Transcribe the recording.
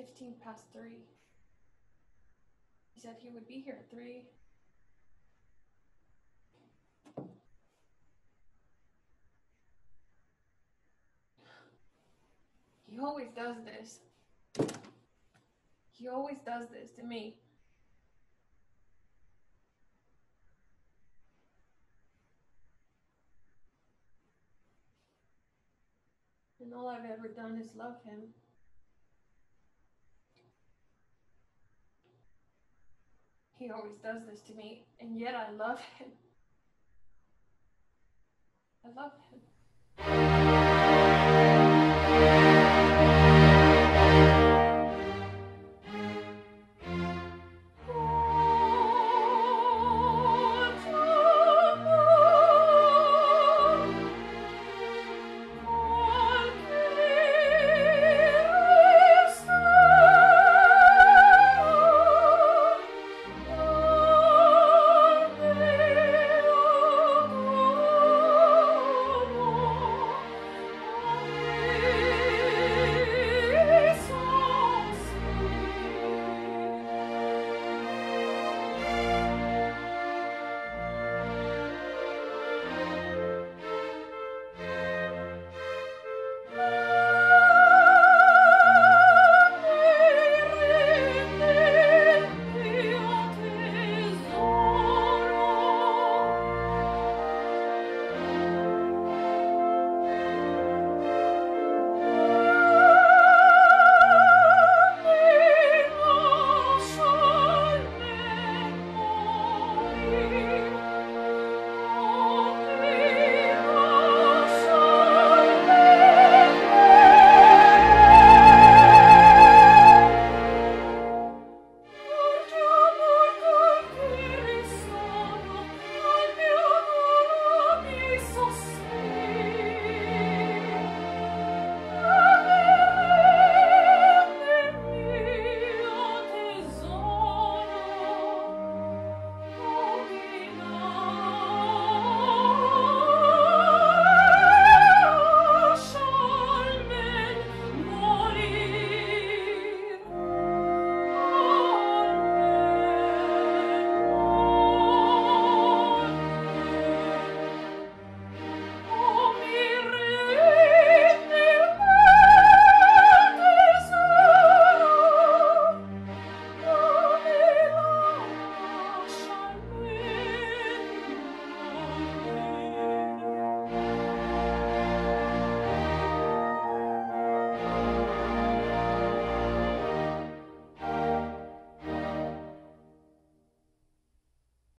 15 past 3. He said he would be here at 3. He always does this. He always does this to me. And all I've ever done is love him. He always does this to me, and yet I love him. I love him.